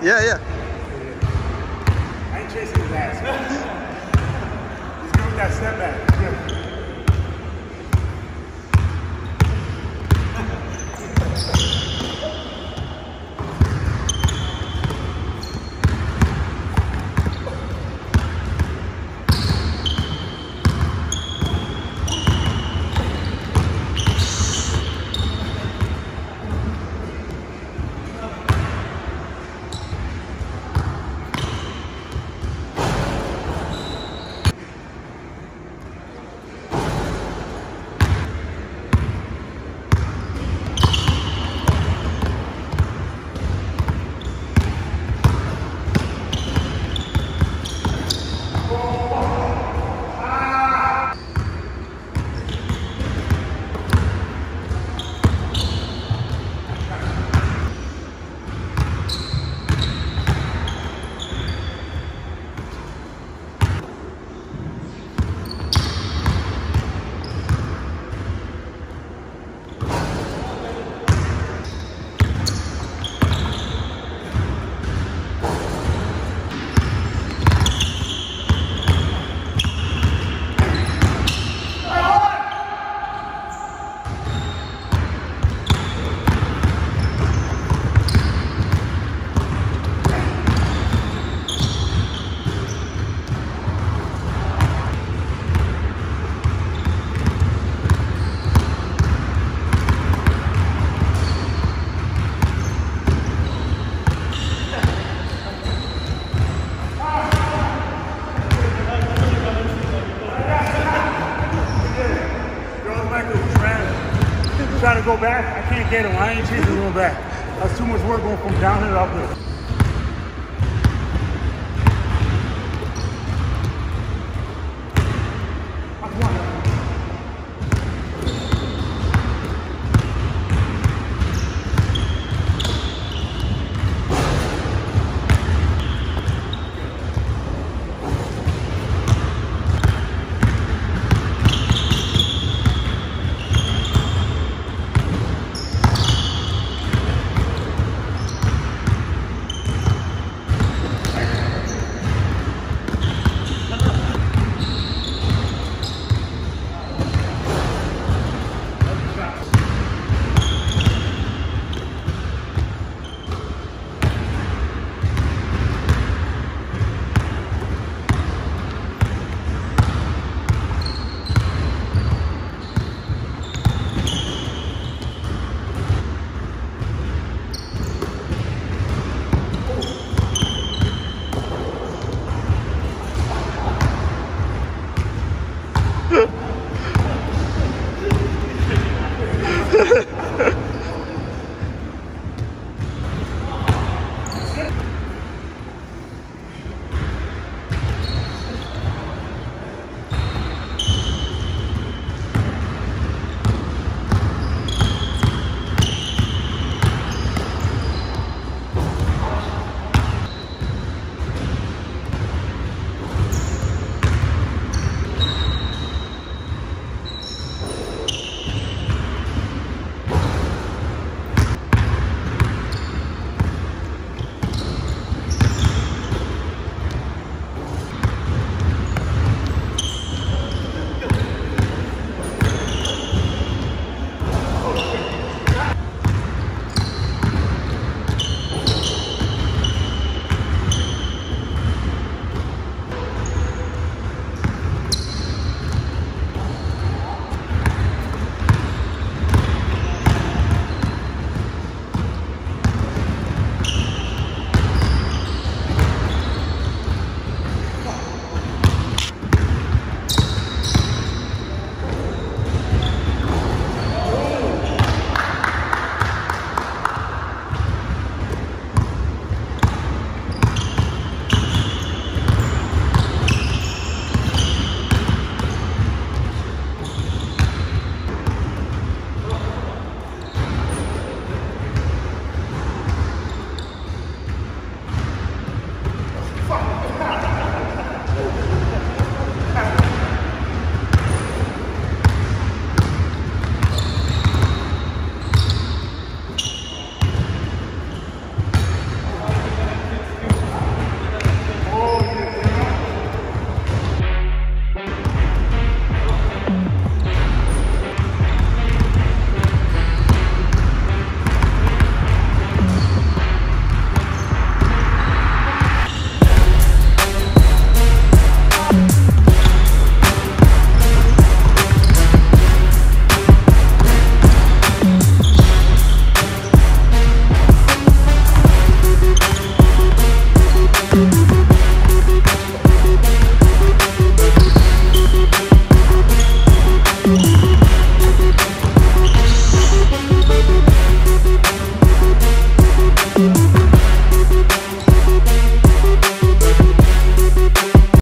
Yeah, yeah. I ain't chasing his ass. With that step back. I ain't chasing going back. That's too much work going from down here up there.